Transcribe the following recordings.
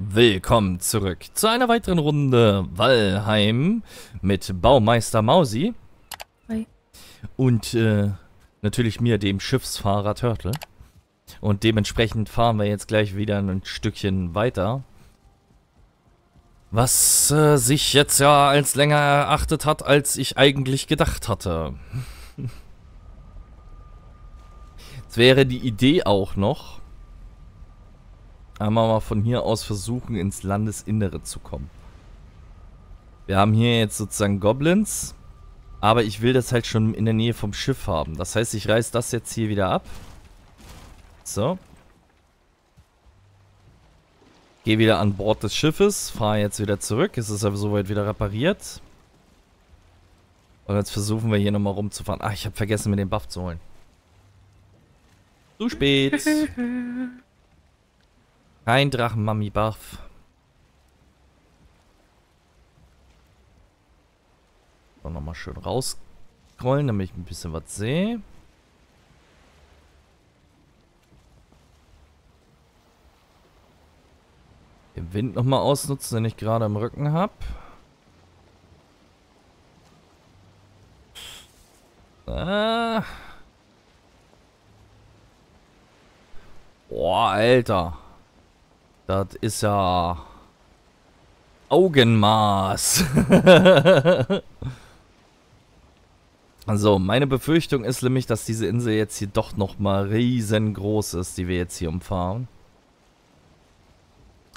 Willkommen zurück zu einer weiteren Runde Wallheim mit Baumeister Mausi. Hi. Und äh, natürlich mir, dem Schiffsfahrer Turtle. Und dementsprechend fahren wir jetzt gleich wieder ein Stückchen weiter. Was äh, sich jetzt ja als länger erachtet hat, als ich eigentlich gedacht hatte. Jetzt wäre die Idee auch noch, einmal mal von hier aus versuchen, ins Landesinnere zu kommen. Wir haben hier jetzt sozusagen Goblins, aber ich will das halt schon in der Nähe vom Schiff haben. Das heißt, ich reiß das jetzt hier wieder ab. So. Gehe wieder an Bord des Schiffes, fahre jetzt wieder zurück. Es ist aber soweit wieder repariert. Und jetzt versuchen wir hier nochmal rumzufahren. Ach, ich habe vergessen, mir den Buff zu holen. Zu spät. Kein Drachenmami-Buff. So, nochmal schön rausscrollen, damit ich ein bisschen was sehe. Den Wind nochmal ausnutzen, den ich gerade im Rücken habe. Ah. Boah, Alter. Das ist ja... Augenmaß. so, meine Befürchtung ist nämlich, dass diese Insel jetzt hier doch nochmal riesengroß ist, die wir jetzt hier umfahren.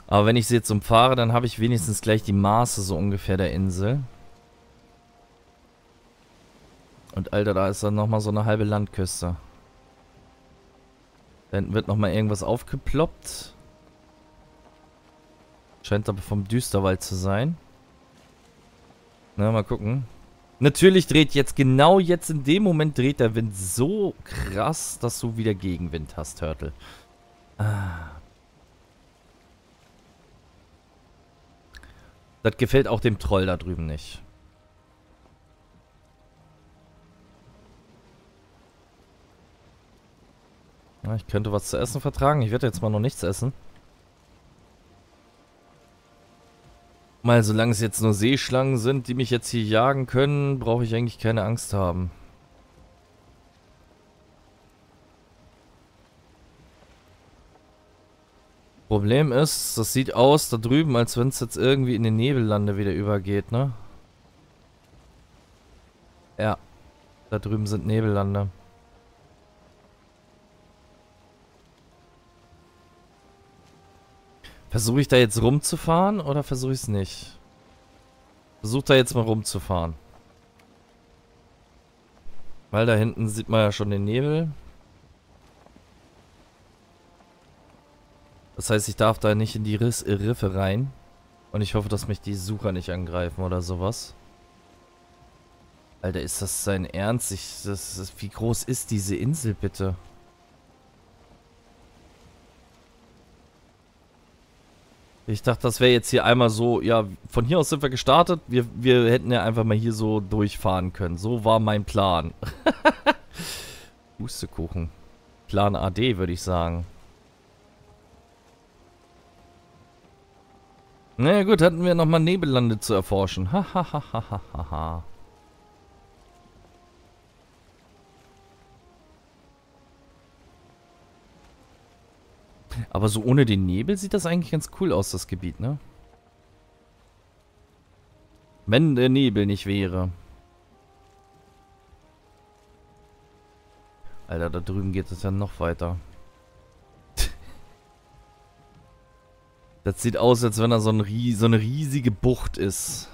Aber wenn ich sie jetzt umfahre, dann habe ich wenigstens gleich die Maße so ungefähr der Insel. Und Alter, da ist dann nochmal so eine halbe Landküste. Da hinten wird nochmal irgendwas aufgeploppt. Scheint aber vom Düsterwald zu sein. Na, mal gucken. Natürlich dreht jetzt, genau jetzt in dem Moment dreht der Wind so krass, dass du wieder Gegenwind hast, Turtle. Ah. Das gefällt auch dem Troll da drüben nicht. Ich könnte was zu essen vertragen. Ich werde jetzt mal noch nichts essen. Mal, solange es jetzt nur Seeschlangen sind, die mich jetzt hier jagen können, brauche ich eigentlich keine Angst haben. Problem ist, das sieht aus da drüben, als wenn es jetzt irgendwie in den Nebellande wieder übergeht, ne? Ja, da drüben sind Nebellande. Versuche ich da jetzt rumzufahren oder versuche ich es nicht? Versuche da jetzt mal rumzufahren. Weil da hinten sieht man ja schon den Nebel. Das heißt, ich darf da nicht in die Riss Riffe rein. Und ich hoffe, dass mich die Sucher nicht angreifen oder sowas. Alter, ist das sein Ernst? Ich, das, das, wie groß ist diese Insel bitte? Ich dachte, das wäre jetzt hier einmal so, ja, von hier aus sind wir gestartet. Wir, wir hätten ja einfach mal hier so durchfahren können. So war mein Plan. Pustekuchen. Plan AD, würde ich sagen. Na naja, gut, hatten wir nochmal Nebellande zu erforschen. Hahaha. Aber so ohne den Nebel sieht das eigentlich ganz cool aus, das Gebiet, ne? Wenn der Nebel nicht wäre. Alter, da drüben geht es ja noch weiter. das sieht aus, als wenn da so, ein, so eine riesige Bucht ist.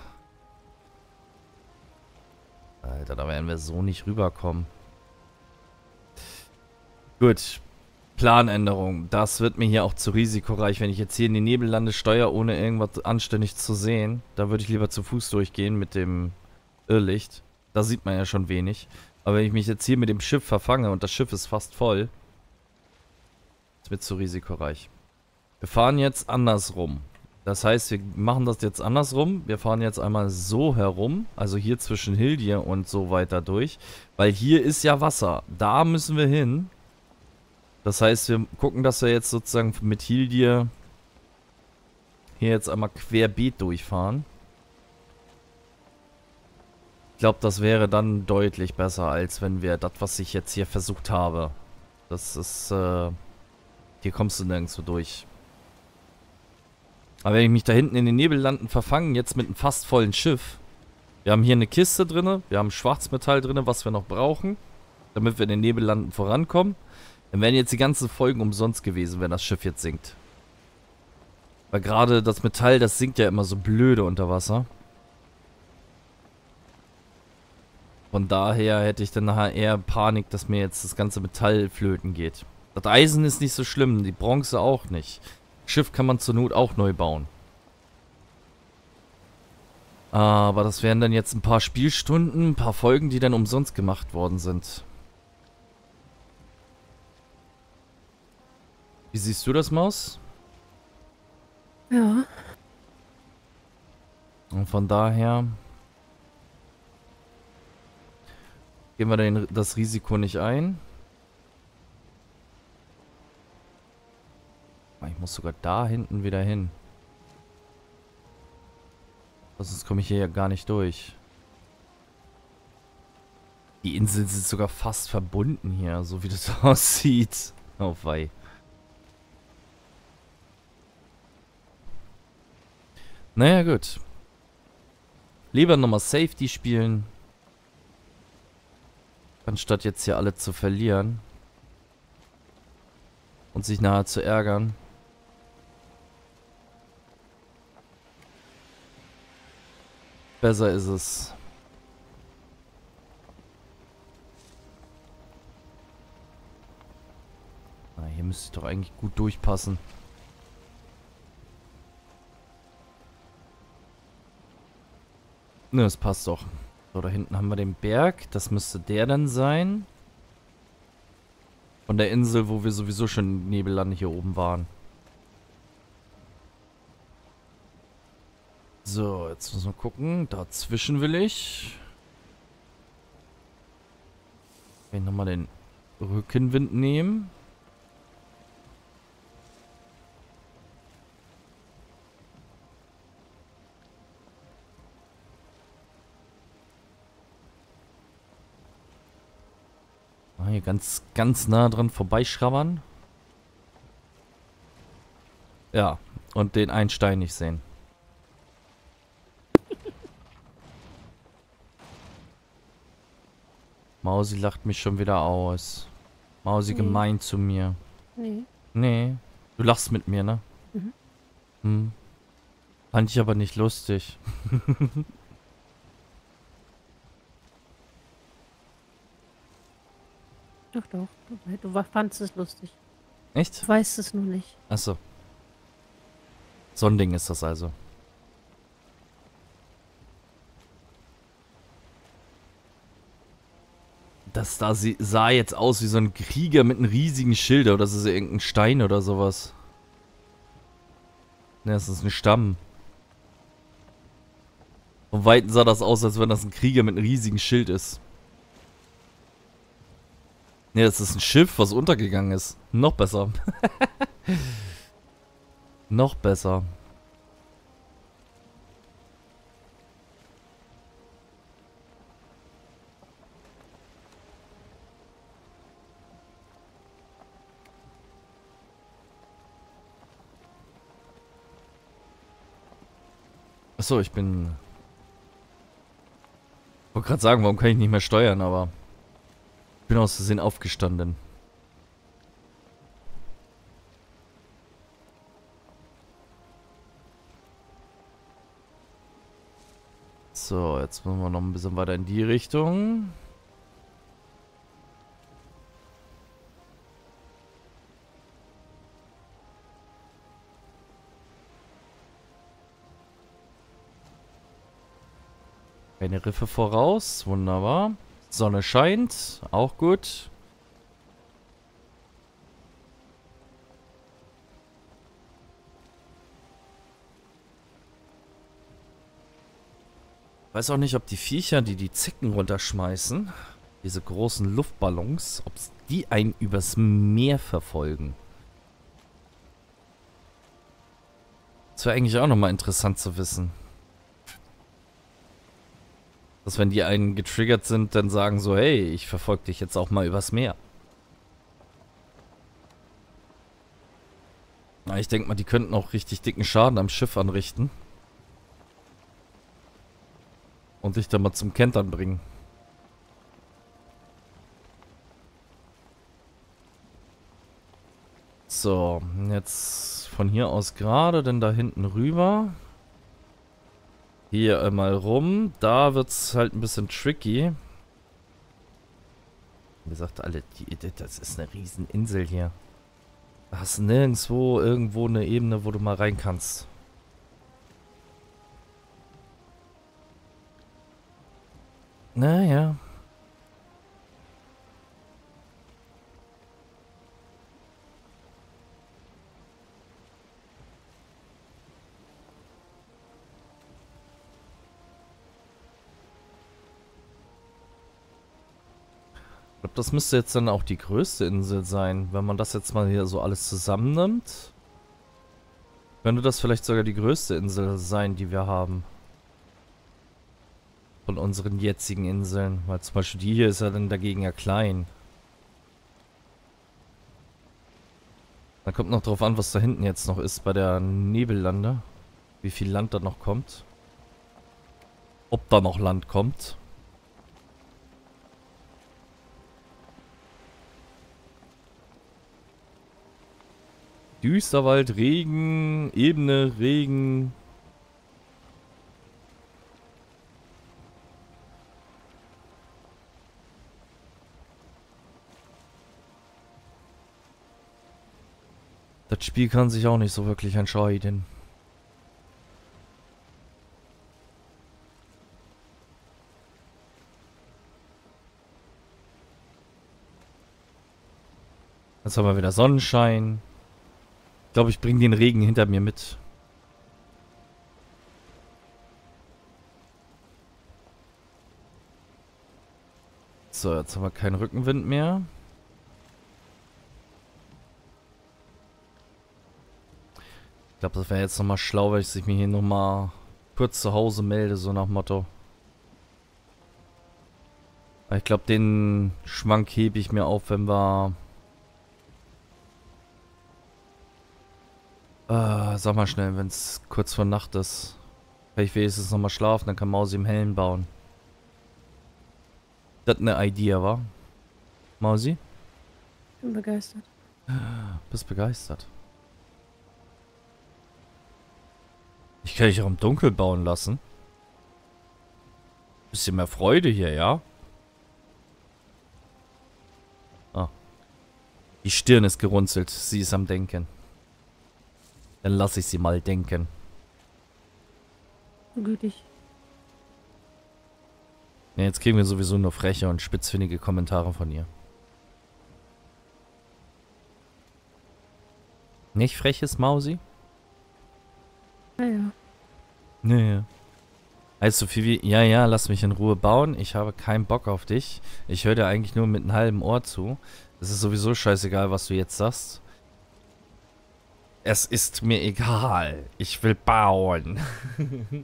Alter, da werden wir so nicht rüberkommen. Gut, Planänderung. Das wird mir hier auch zu risikoreich, wenn ich jetzt hier in die Nebellande steuere, ohne irgendwas anständig zu sehen. Da würde ich lieber zu Fuß durchgehen mit dem Irrlicht. Da sieht man ja schon wenig. Aber wenn ich mich jetzt hier mit dem Schiff verfange und das Schiff ist fast voll, das wird zu risikoreich. Wir fahren jetzt andersrum. Das heißt, wir machen das jetzt andersrum. Wir fahren jetzt einmal so herum, also hier zwischen Hildir und so weiter durch. Weil hier ist ja Wasser. Da müssen wir hin. Das heißt, wir gucken, dass wir jetzt sozusagen mit Hildir hier jetzt einmal querbeet durchfahren. Ich glaube, das wäre dann deutlich besser, als wenn wir das, was ich jetzt hier versucht habe. Das ist, äh, hier kommst du nirgendwo durch. Aber wenn ich mich da hinten in den Nebellanden verfangen, jetzt mit einem fast vollen Schiff. Wir haben hier eine Kiste drin, wir haben Schwarzmetall drin, was wir noch brauchen, damit wir in den Nebellanden vorankommen. Dann wären jetzt die ganzen Folgen umsonst gewesen, wenn das Schiff jetzt sinkt. Weil gerade das Metall, das sinkt ja immer so blöde unter Wasser. Von daher hätte ich dann nachher eher Panik, dass mir jetzt das ganze Metall flöten geht. Das Eisen ist nicht so schlimm, die Bronze auch nicht. Schiff kann man zur Not auch neu bauen. Aber das wären dann jetzt ein paar Spielstunden, ein paar Folgen, die dann umsonst gemacht worden sind. Wie siehst du das, Maus? Ja. Und von daher gehen wir den, das Risiko nicht ein. Ah, ich muss sogar da hinten wieder hin. Sonst komme ich hier ja gar nicht durch. Die Inseln sind sogar fast verbunden hier, so wie das aussieht. Oh wei. Naja, gut. Lieber nochmal Safety spielen. Anstatt jetzt hier alle zu verlieren. Und sich nachher zu ärgern. Besser ist es. Na, hier müsste doch eigentlich gut durchpassen. Ne, es passt doch. So, da hinten haben wir den Berg. Das müsste der dann sein. Von der Insel, wo wir sowieso schon Nebellande hier oben waren. So, jetzt müssen wir gucken. Dazwischen will ich. Ich nochmal den Rückenwind nehmen. Hier ganz, ganz nah dran vorbeischrabbern. Ja, und den einen Stein nicht sehen. Mausi lacht mich schon wieder aus. Mausi nee. gemein zu mir. Nee. Nee. Du lachst mit mir, ne? Mhm. Hm. Fand ich aber nicht lustig. doch, doch. Du fandest es lustig. Echt? Du weißt es nur nicht. Achso. So ein Ding ist das also. Das da sah jetzt aus wie so ein Krieger mit einem riesigen Schild. Oder das ist irgendein Stein oder sowas. Ne, das ist ein Stamm. Von Weitem sah das aus, als wenn das ein Krieger mit einem riesigen Schild ist. Ne, das ist ein Schiff, was untergegangen ist. Noch besser. Noch besser. Achso, ich bin... Ich wollte gerade sagen, warum kann ich nicht mehr steuern, aber... Ich bin aus Versehen aufgestanden. So, jetzt müssen wir noch ein bisschen weiter in die Richtung. Keine Riffe voraus. Wunderbar. Sonne scheint. Auch gut. Weiß auch nicht, ob die Viecher, die die Zicken runterschmeißen, diese großen Luftballons, ob die einen übers Meer verfolgen. Das wäre eigentlich auch nochmal interessant zu wissen. Dass wenn die einen getriggert sind, dann sagen so, hey, ich verfolge dich jetzt auch mal übers Meer. Na, ich denke mal, die könnten auch richtig dicken Schaden am Schiff anrichten. Und dich dann mal zum Kentern bringen. So, jetzt von hier aus gerade, dann da hinten rüber. Hier einmal rum. Da wird es halt ein bisschen tricky. Wie gesagt, alle, die, das ist eine Rieseninsel hier. Da hast du nirgendwo irgendwo eine Ebene, wo du mal rein kannst. Naja. Das müsste jetzt dann auch die größte Insel sein. Wenn man das jetzt mal hier so alles zusammennimmt, könnte das vielleicht sogar die größte Insel sein, die wir haben. Von unseren jetzigen Inseln. Weil zum Beispiel die hier ist ja dann dagegen ja klein. Da kommt noch drauf an, was da hinten jetzt noch ist bei der Nebellande. Wie viel Land da noch kommt. Ob da noch Land kommt. Düsterwald, Regen, Ebene, Regen. Das Spiel kann sich auch nicht so wirklich entscheiden. Jetzt haben wir wieder Sonnenschein glaube, ich bringe den Regen hinter mir mit. So, jetzt haben wir keinen Rückenwind mehr. Ich glaube, das wäre jetzt nochmal schlau, wenn ich mich hier nochmal kurz zu Hause melde, so nach Motto. Ich glaube, den Schwank hebe ich mir auf, wenn wir Äh, sag mal schnell, wenn es kurz vor Nacht ist. Kann ich wenigstens nochmal schlafen, dann kann Mausi im Hellen bauen. Das eine Idee, wa? Mausi? Bin begeistert. Bist begeistert. Ich kann dich auch im Dunkel bauen lassen. Bisschen mehr Freude hier, ja? Ah. Die Stirn ist gerunzelt. Sie ist am Denken. Dann lasse ich sie mal denken. Gütig. Ja, jetzt kriegen wir sowieso nur freche und spitzfindige Kommentare von ihr. Nicht freches Mausi? Naja. Naja. Also viel wie, ja, ja, lass mich in Ruhe bauen. Ich habe keinen Bock auf dich. Ich höre dir eigentlich nur mit einem halben Ohr zu. Es ist sowieso scheißegal, was du jetzt sagst. Es ist mir egal. Ich will bauen.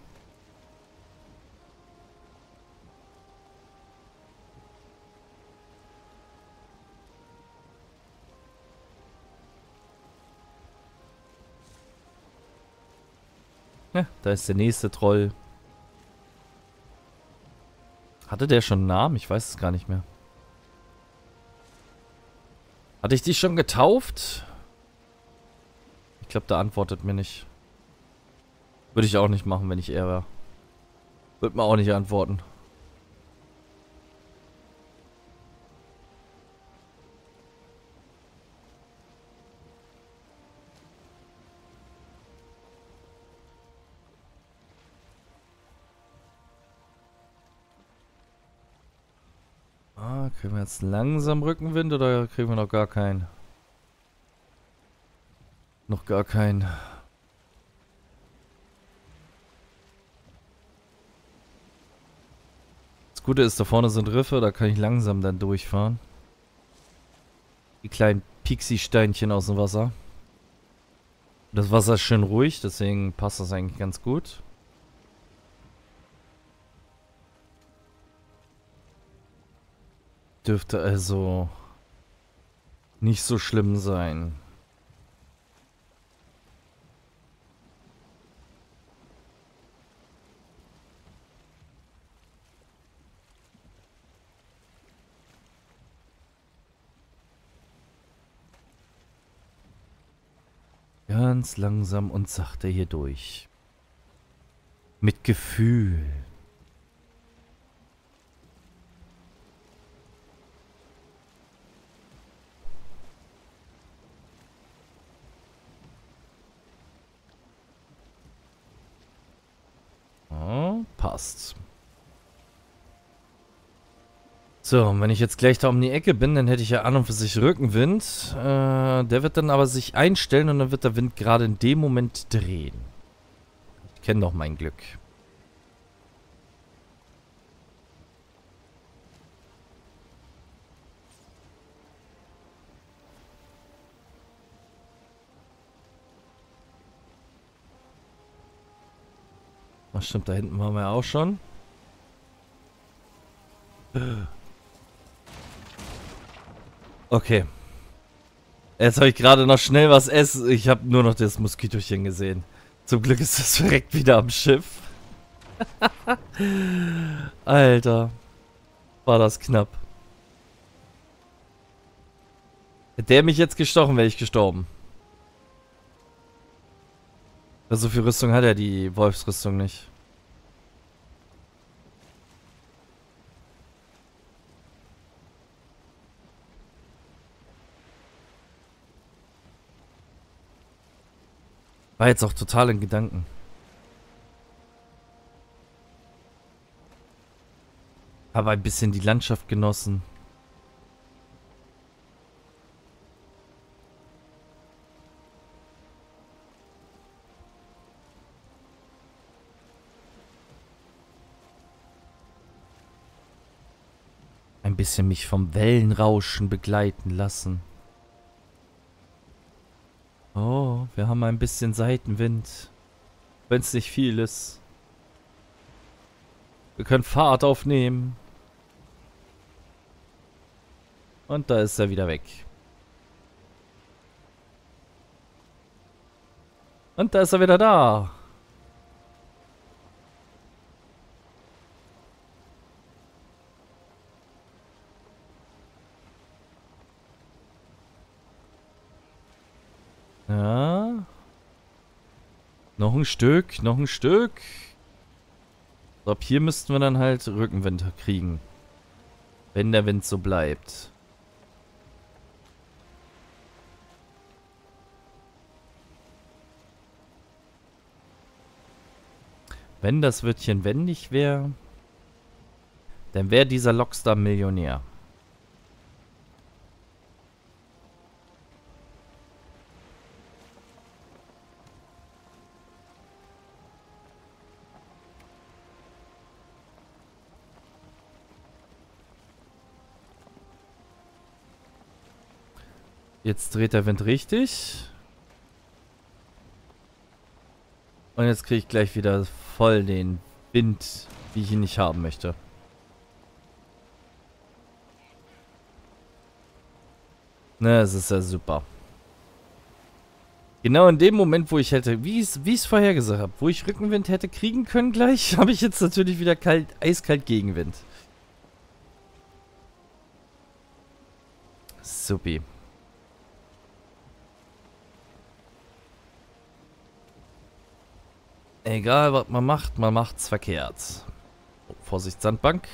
ja, da ist der nächste Troll. Hatte der schon einen Namen? Ich weiß es gar nicht mehr. Hatte ich dich schon getauft? Glaube, der antwortet mir nicht. Würde ich auch nicht machen, wenn ich er wäre. Würde mir auch nicht antworten. Ah, kriegen wir jetzt langsam Rückenwind oder kriegen wir noch gar keinen? Noch gar kein. Das Gute ist, da vorne sind Riffe, da kann ich langsam dann durchfahren. Die kleinen Pixie-Steinchen aus dem Wasser. Das Wasser ist schön ruhig, deswegen passt das eigentlich ganz gut. Dürfte also nicht so schlimm sein. Ganz langsam und sachte hier durch. Mit Gefühl. Oh, passt. So, und wenn ich jetzt gleich da um die Ecke bin, dann hätte ich ja an und für sich Rückenwind. Äh, der wird dann aber sich einstellen und dann wird der Wind gerade in dem Moment drehen. Ich kenne doch mein Glück. Ach stimmt, da hinten waren wir auch schon. Okay. Jetzt habe ich gerade noch schnell was essen. Ich habe nur noch das Moskitochen gesehen. Zum Glück ist das direkt wieder am Schiff. Alter. War das knapp. Hätte der mich jetzt gestochen, wäre ich gestorben. So viel Rüstung hat er, die Wolfsrüstung nicht. War jetzt auch total in Gedanken. Habe ein bisschen die Landschaft genossen. Ein bisschen mich vom Wellenrauschen begleiten lassen. Oh, wir haben ein bisschen Seitenwind. Wenn es nicht viel ist. Wir können Fahrt aufnehmen. Und da ist er wieder weg. Und da ist er wieder da. Ja. Noch ein Stück, noch ein Stück. So, ab hier müssten wir dann halt Rückenwind kriegen. Wenn der Wind so bleibt. Wenn das Wörtchen wendig wäre, dann wäre dieser Lockstar Millionär. Jetzt dreht der Wind richtig. Und jetzt kriege ich gleich wieder voll den Wind, wie ich ihn nicht haben möchte. Ne, es ist ja super. Genau in dem Moment, wo ich hätte, wie ich es vorhergesagt habe, wo ich Rückenwind hätte kriegen können gleich, habe ich jetzt natürlich wieder kalt, eiskalt Gegenwind. Supi. Egal, was man macht, man macht's verkehrt. Vorsicht, Sandbank.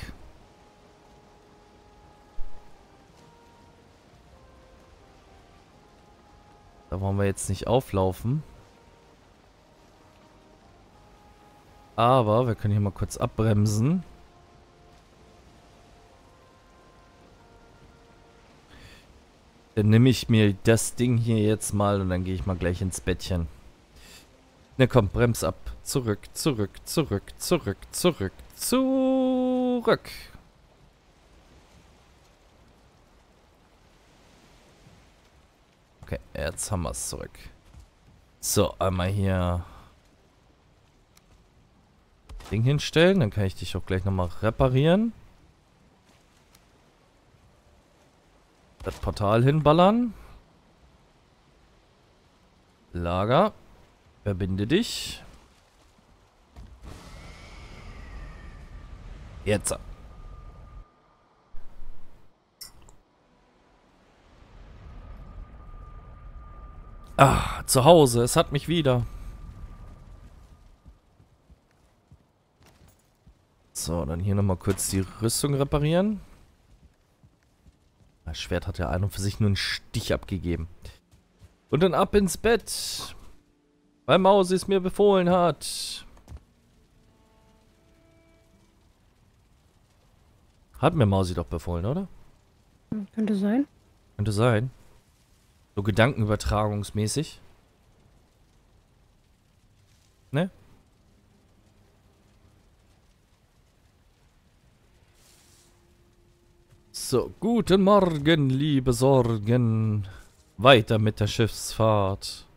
Da wollen wir jetzt nicht auflaufen. Aber wir können hier mal kurz abbremsen. Dann nehme ich mir das Ding hier jetzt mal und dann gehe ich mal gleich ins Bettchen. Ne, komm, brems ab. Zurück, zurück, zurück, zurück, zurück, zurück. Okay, jetzt haben wir es zurück. So, einmal hier Ding hinstellen. Dann kann ich dich auch gleich nochmal reparieren. Das Portal hinballern. Lager. Verbinde dich. Jetzt. Ah, zu Hause. Es hat mich wieder. So, dann hier nochmal kurz die Rüstung reparieren. Das Schwert hat ja ein und für sich nur einen Stich abgegeben. Und dann ab ins Bett. Weil Mausi es mir befohlen hat. Hat mir Mausi doch befohlen, oder? Könnte sein. Könnte sein. So gedankenübertragungsmäßig. Ne? So, guten Morgen, liebe Sorgen. Weiter mit der Schiffsfahrt.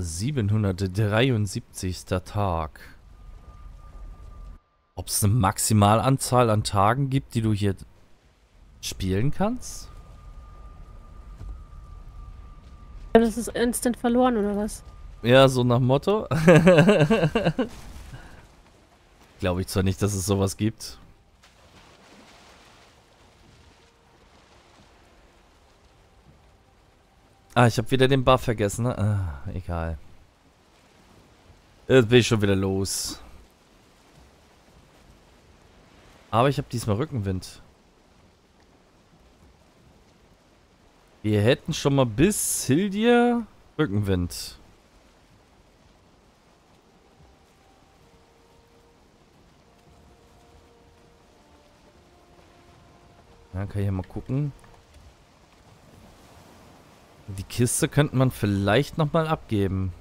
773. Tag. Ob es eine Maximalanzahl an Tagen gibt, die du hier spielen kannst? Das ist instant verloren, oder was? Ja, so nach Motto. Glaube ich zwar nicht, dass es sowas gibt. Ah, ich habe wieder den Buff vergessen, ne? Ah, egal. Jetzt bin ich schon wieder los. Aber ich habe diesmal Rückenwind. Wir hätten schon mal bis Hildir Rückenwind. Ja, kann ich ja mal gucken. Die Kiste könnte man vielleicht nochmal abgeben.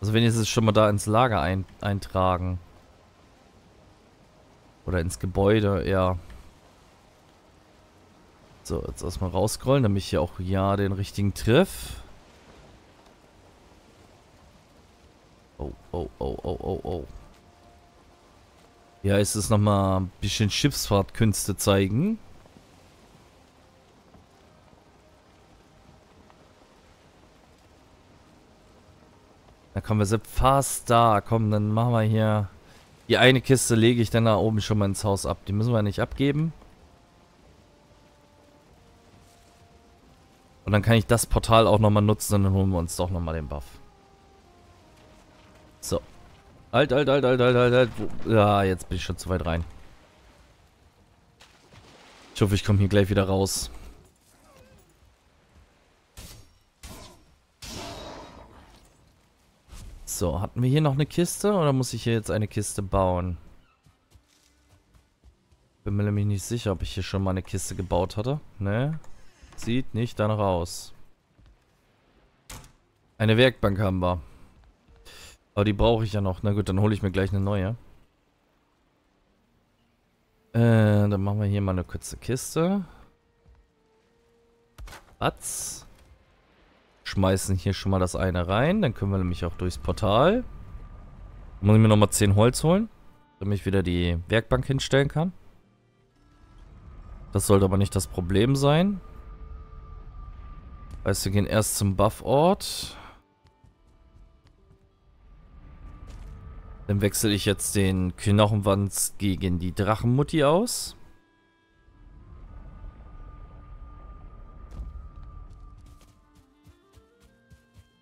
Also es schon mal da ins Lager ein eintragen. Oder ins Gebäude, ja. So, jetzt erstmal rausscrollen, damit ich hier auch ja den richtigen triff. Oh, oh, oh, oh, oh, oh. Ja, ist es nochmal ein bisschen Schiffsfahrtkünste zeigen. Da kommen wir sind fast da. Komm, dann machen wir hier... Die eine Kiste lege ich dann da oben schon mal ins Haus ab. Die müssen wir nicht abgeben. Und dann kann ich das Portal auch nochmal nutzen und dann holen wir uns doch nochmal den Buff. So. Alt, alt, alt, alt, alt, alt, alt. Ja, jetzt bin ich schon zu weit rein. Ich hoffe, ich komme hier gleich wieder raus. So, hatten wir hier noch eine Kiste oder muss ich hier jetzt eine Kiste bauen? Bin mir nämlich nicht sicher, ob ich hier schon mal eine Kiste gebaut hatte. Ne? Sieht nicht danach aus. Eine Werkbank haben wir. Aber die brauche ich ja noch. Na gut, dann hole ich mir gleich eine neue. Äh, dann machen wir hier mal eine kurze Kiste. Batz schmeißen hier schon mal das eine rein. Dann können wir nämlich auch durchs Portal. Muss ich mir nochmal 10 Holz holen, damit ich wieder die Werkbank hinstellen kann. Das sollte aber nicht das Problem sein. Heißt, wir gehen erst zum Buff-Ort. Dann wechsle ich jetzt den Knochenwanz gegen die Drachenmutti aus.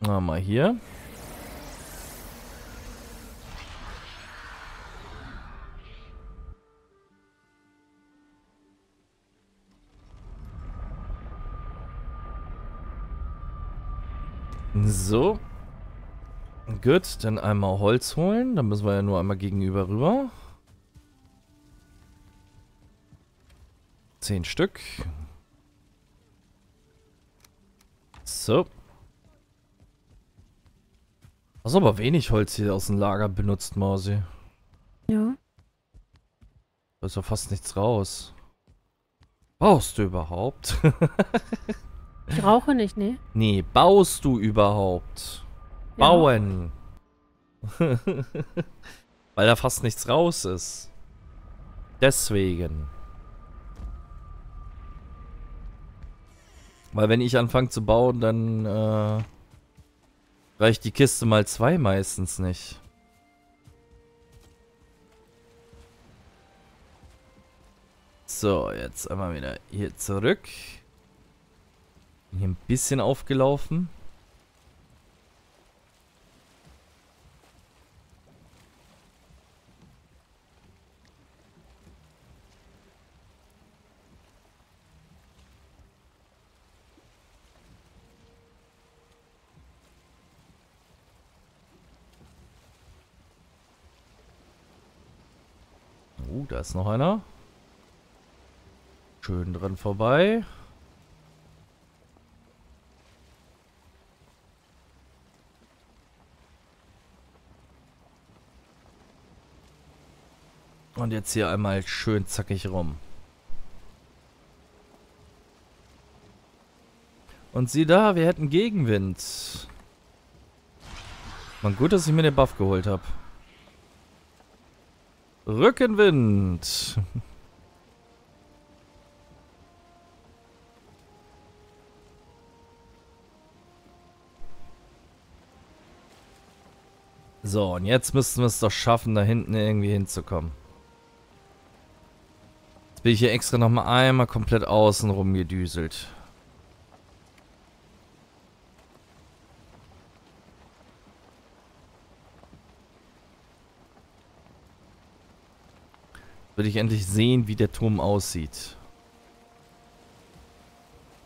Na, mal hier. So. Gut, dann einmal Holz holen. Dann müssen wir ja nur einmal gegenüber rüber. Zehn Stück. So. Hast aber wenig Holz hier aus dem Lager benutzt, Mausi. Ja. Da ist ja fast nichts raus. Brauchst du überhaupt? Ich rauche nicht, ne? Nee, baust du überhaupt? Ja. Bauen. Weil da fast nichts raus ist. Deswegen. Weil wenn ich anfange zu bauen, dann äh, reicht die Kiste mal zwei meistens nicht. So, jetzt einmal wieder hier zurück. Bin hier ein bisschen aufgelaufen. Oh, da ist noch einer. Schön dran vorbei. Und jetzt hier einmal schön zackig rum. Und sieh da, wir hätten Gegenwind. Man gut, dass ich mir den Buff geholt habe. Rückenwind. So, und jetzt müssten wir es doch schaffen, da hinten irgendwie hinzukommen. Jetzt bin ich hier extra nochmal einmal komplett außen rum gedüselt. Würde ich endlich sehen, wie der Turm aussieht.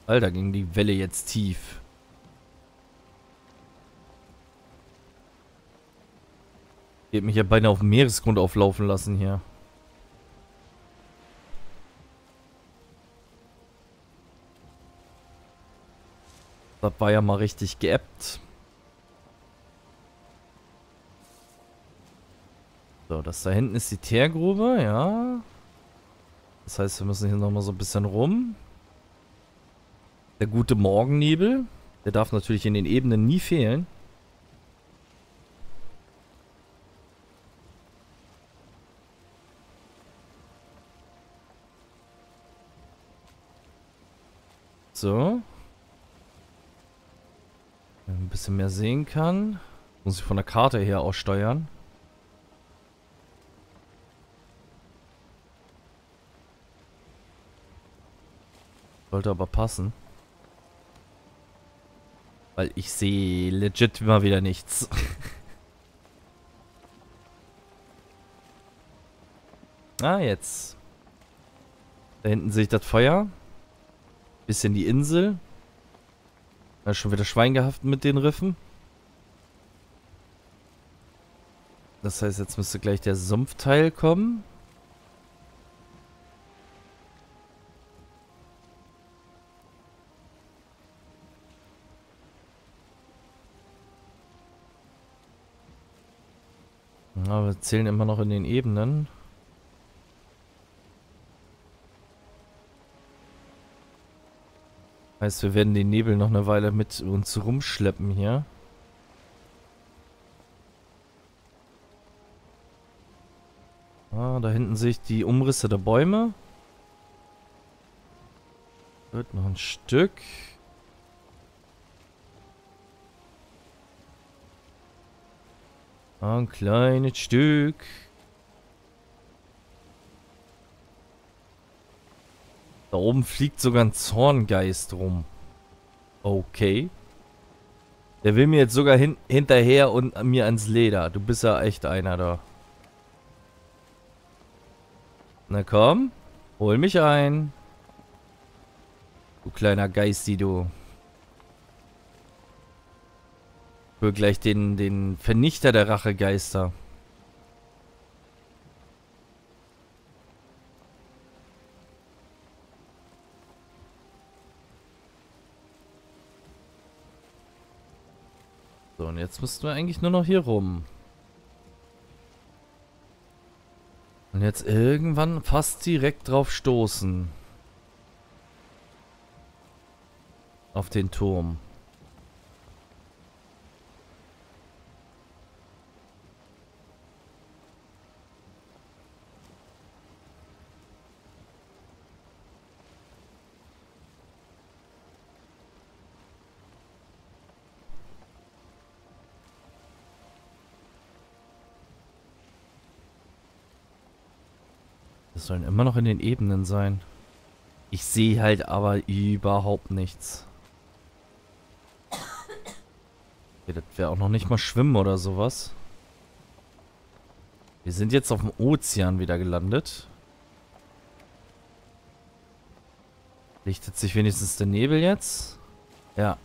Alter, ging die Welle jetzt tief. Geht mich ja beinahe auf den Meeresgrund auflaufen lassen hier. Das war ja mal richtig geappt. So, das da hinten ist die Teergrube, ja. Das heißt, wir müssen hier nochmal so ein bisschen rum. Der gute Morgennebel. Der darf natürlich in den Ebenen nie fehlen. So. Wenn man Ein bisschen mehr sehen kann. Muss ich von der Karte her aus steuern. Sollte aber passen. Weil ich sehe legit immer wieder nichts. ah, jetzt. Da hinten sehe ich das Feuer. Bisschen die Insel. Da ist schon wieder Schwein gehabt mit den Riffen. Das heißt, jetzt müsste gleich der Sumpfteil kommen. Zählen immer noch in den Ebenen. Heißt, wir werden den Nebel noch eine Weile mit uns rumschleppen hier. Ah, da hinten sehe ich die Umrisse der Bäume. Wird noch ein Stück. Ein kleines Stück. Da oben fliegt sogar ein Zorngeist rum. Okay. Der will mir jetzt sogar hin hinterher und mir ans Leder. Du bist ja echt einer da. Na komm. Hol mich ein. Du kleiner Geisti, du. Für gleich den, den Vernichter der Rachegeister. So, und jetzt müssten wir eigentlich nur noch hier rum. Und jetzt irgendwann fast direkt drauf stoßen. Auf den Turm. Sollen immer noch in den Ebenen sein. Ich sehe halt aber überhaupt nichts. Okay, das wäre auch noch nicht mal Schwimmen oder sowas. Wir sind jetzt auf dem Ozean wieder gelandet. Lichtet sich wenigstens der Nebel jetzt? Ja.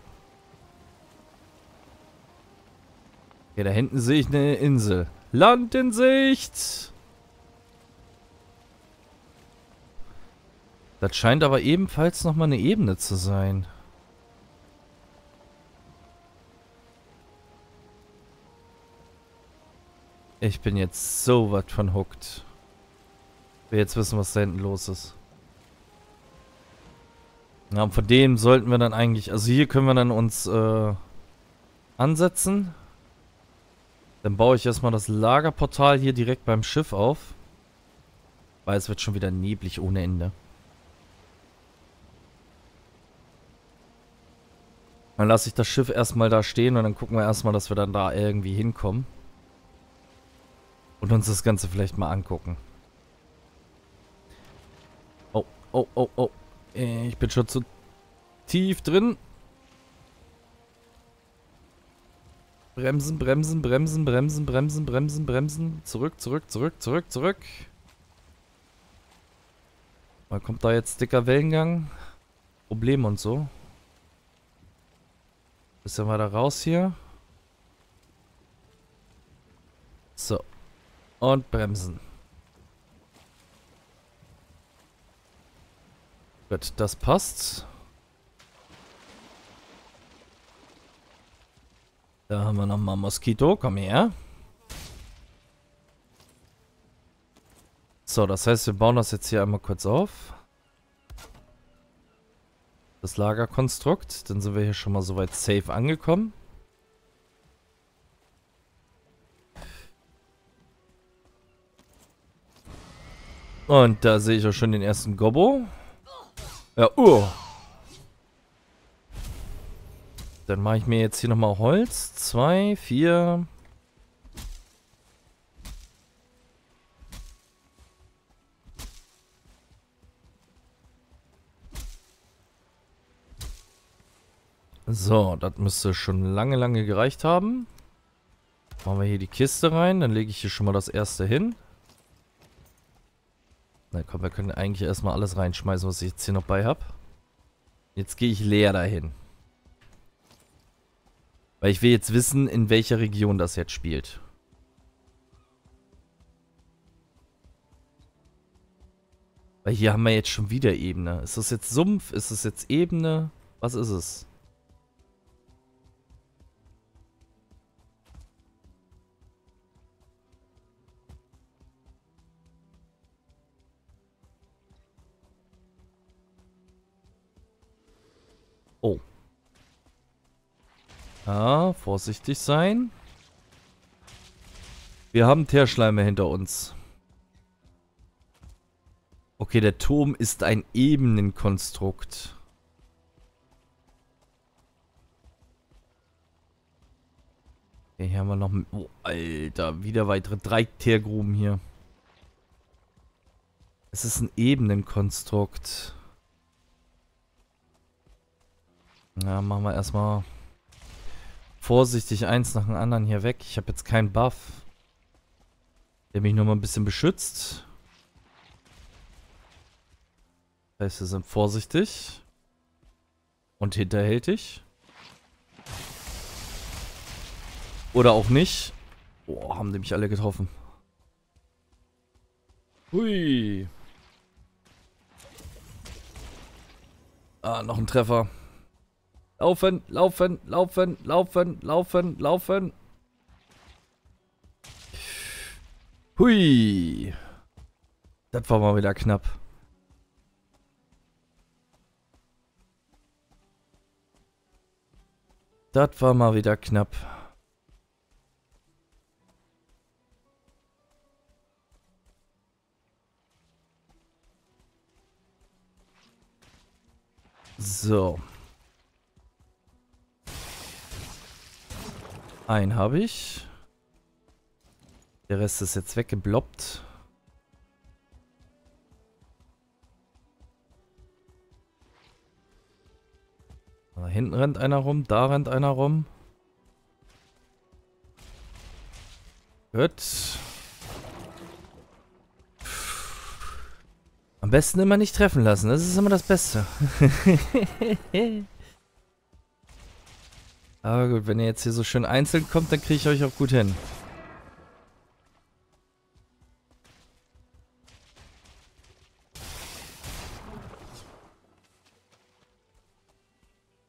Okay, da hinten sehe ich eine Insel. Land in Sicht! Das scheint aber ebenfalls nochmal eine Ebene zu sein. Ich bin jetzt so was von hooked. Will jetzt wissen, was da hinten los ist. Ja, und von dem sollten wir dann eigentlich... Also hier können wir dann uns äh, ansetzen. Dann baue ich erstmal das Lagerportal hier direkt beim Schiff auf. Weil es wird schon wieder neblig ohne Ende. Dann lasse ich das Schiff erstmal da stehen und dann gucken wir erstmal, dass wir dann da irgendwie hinkommen. Und uns das Ganze vielleicht mal angucken. Oh, oh, oh, oh. Ich bin schon zu tief drin. Bremsen, bremsen, bremsen, bremsen, bremsen, bremsen, bremsen. Zurück, zurück, zurück, zurück, zurück. Mal kommt da jetzt dicker Wellengang. Problem und so. Bisschen weiter raus hier. So. Und bremsen. Gut, das passt. Da haben wir nochmal Moskito. Komm her. So, das heißt, wir bauen das jetzt hier einmal kurz auf das Lagerkonstrukt. Dann sind wir hier schon mal soweit safe angekommen. Und da sehe ich auch schon den ersten Gobbo. Ja, uh. Dann mache ich mir jetzt hier nochmal Holz. Zwei, vier, So, das müsste schon lange, lange gereicht haben. Machen wir hier die Kiste rein. Dann lege ich hier schon mal das erste hin. Na komm, wir können eigentlich erstmal alles reinschmeißen, was ich jetzt hier noch bei habe. Jetzt gehe ich leer dahin. Weil ich will jetzt wissen, in welcher Region das jetzt spielt. Weil hier haben wir jetzt schon wieder Ebene. Ist das jetzt Sumpf? Ist das jetzt Ebene? Was ist es? Ja, vorsichtig sein. Wir haben Teerschleime hinter uns. Okay, der Turm ist ein Ebenenkonstrukt. Okay, hier haben wir noch... Oh, Alter, wieder weitere drei Teergruben hier. Es ist ein Ebenenkonstrukt. Ja, machen wir erstmal vorsichtig eins nach dem anderen hier weg. Ich habe jetzt keinen Buff, der mich nur mal ein bisschen beschützt. Das heißt, wir sind vorsichtig und hinterhältig. Oder auch nicht. Boah, haben die mich alle getroffen. Hui. Ah, noch ein Treffer. Laufen, laufen, laufen, laufen, laufen, laufen. Hui. Das war mal wieder knapp. Das war mal wieder knapp. So. Einen habe ich. Der Rest ist jetzt weggebloppt. Da hinten rennt einer rum, da rennt einer rum. Gut. Am besten immer nicht treffen lassen, das ist immer das Beste. Aber gut, wenn ihr jetzt hier so schön einzeln kommt, dann kriege ich euch auch gut hin.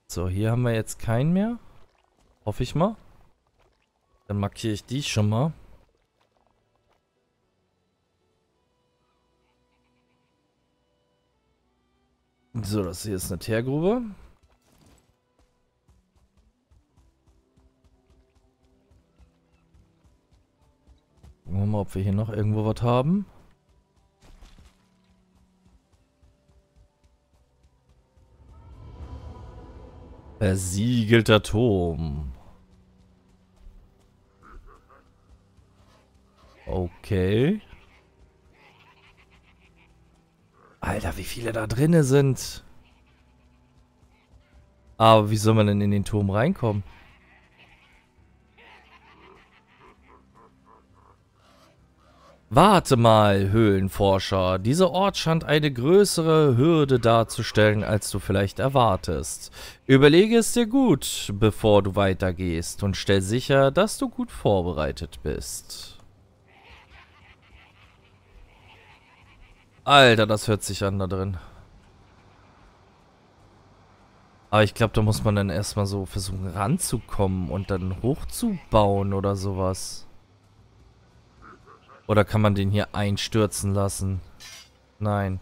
So, hier haben wir jetzt keinen mehr. Hoffe ich mal. Dann markiere ich die schon mal. So, das hier ist eine Teergrube. Mal, ob wir hier noch irgendwo was haben. Versiegelter Turm. Okay. Alter, wie viele da drinne sind. Aber wie soll man denn in den Turm reinkommen? Warte mal, Höhlenforscher. Dieser Ort scheint eine größere Hürde darzustellen, als du vielleicht erwartest. Überlege es dir gut, bevor du weitergehst und stell sicher, dass du gut vorbereitet bist. Alter, das hört sich an da drin. Aber ich glaube, da muss man dann erstmal so versuchen ranzukommen und dann hochzubauen oder sowas. Oder kann man den hier einstürzen lassen? Nein.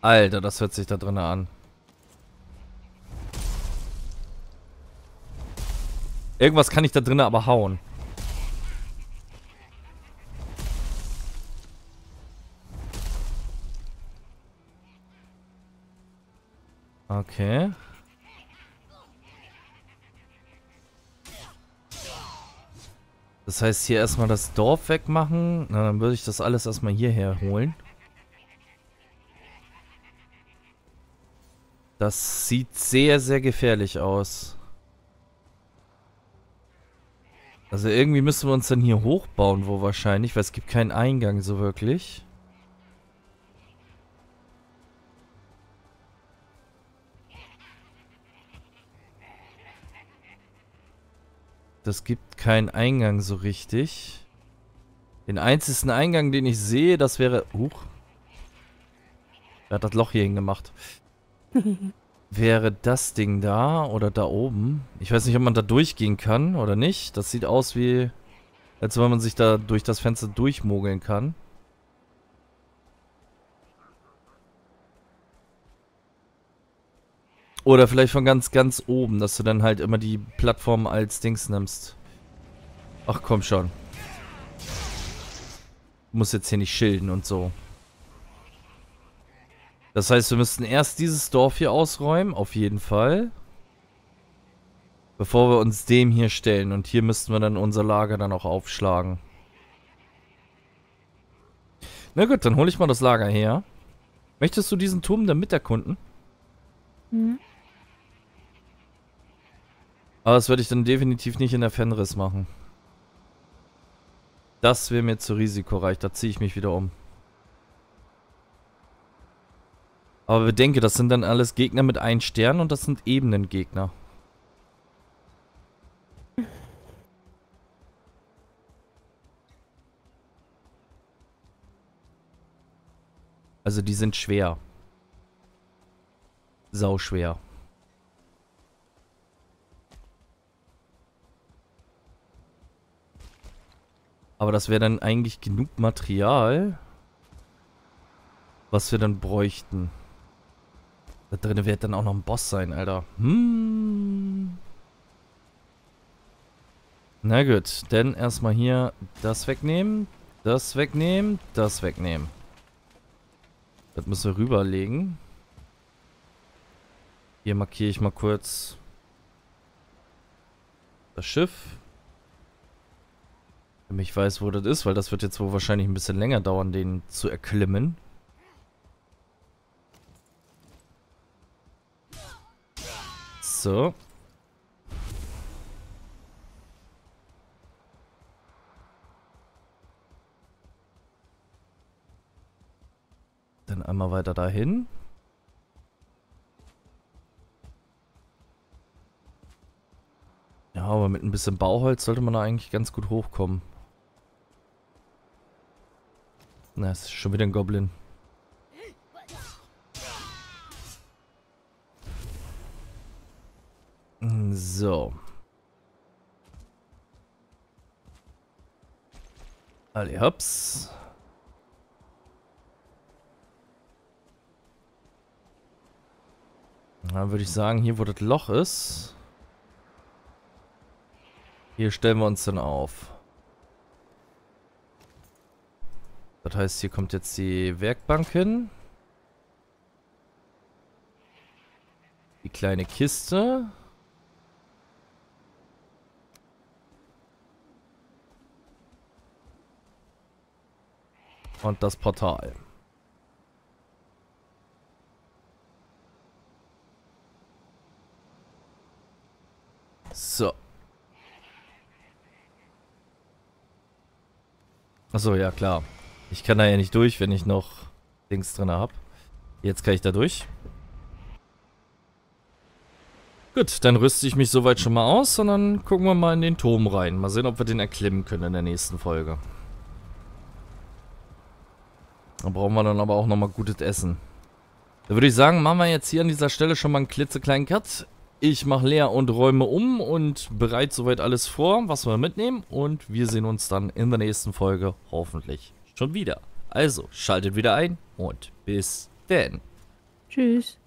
Alter, das hört sich da drinnen an. Irgendwas kann ich da drinnen aber hauen. Okay. Das heißt, hier erstmal das Dorf wegmachen. Na, dann würde ich das alles erstmal hierher holen. Das sieht sehr, sehr gefährlich aus. Also irgendwie müssen wir uns dann hier hochbauen, wo wahrscheinlich, weil es gibt keinen Eingang so wirklich. Das gibt keinen Eingang so richtig. Den einzigen Eingang, den ich sehe, das wäre... Huch. Wer hat das Loch hier hingemacht? wäre das Ding da oder da oben. Ich weiß nicht, ob man da durchgehen kann oder nicht. Das sieht aus wie... Als wenn man sich da durch das Fenster durchmogeln kann. Oder vielleicht von ganz, ganz oben, dass du dann halt immer die Plattform als Dings nimmst. Ach komm schon. Muss jetzt hier nicht schilden und so. Das heißt, wir müssten erst dieses Dorf hier ausräumen, auf jeden Fall. Bevor wir uns dem hier stellen. Und hier müssten wir dann unser Lager dann auch aufschlagen. Na gut, dann hole ich mal das Lager her. Möchtest du diesen Turm dann mit erkunden? Mhm. Aber das würde ich dann definitiv nicht in der Fenris machen. Das wäre mir zu risikoreich. Da ziehe ich mich wieder um. Aber bedenke, das sind dann alles Gegner mit einem Stern und das sind Ebenengegner. Also die sind schwer. Sau schwer. Aber das wäre dann eigentlich genug Material, was wir dann bräuchten. Da drinnen wird dann auch noch ein Boss sein, Alter. Hm. Na gut, dann erstmal hier das wegnehmen, das wegnehmen, das wegnehmen. Das müssen wir rüberlegen. Hier markiere ich mal kurz das Schiff. Damit ich weiß, wo das ist, weil das wird jetzt wohl wahrscheinlich ein bisschen länger dauern, den zu erklimmen. So. Dann einmal weiter dahin. Ja, aber mit ein bisschen Bauholz sollte man da eigentlich ganz gut hochkommen. Na, ist schon wieder ein Goblin. So. Alle hops. Dann würde ich sagen, hier wo das Loch ist. Hier stellen wir uns dann auf. Das heißt, hier kommt jetzt die Werkbank hin. Die kleine Kiste. Und das Portal. So. Achso, ja klar. Ich kann da ja nicht durch, wenn ich noch Dings drin habe. Jetzt kann ich da durch. Gut, dann rüste ich mich soweit schon mal aus und dann gucken wir mal in den Turm rein. Mal sehen, ob wir den erklimmen können in der nächsten Folge. Da brauchen wir dann aber auch nochmal gutes Essen. Da würde ich sagen, machen wir jetzt hier an dieser Stelle schon mal einen klitzekleinen Cut. Ich mache leer und räume um und bereite soweit alles vor, was wir mitnehmen. Und wir sehen uns dann in der nächsten Folge hoffentlich schon wieder. Also, schaltet wieder ein und bis denn. Tschüss.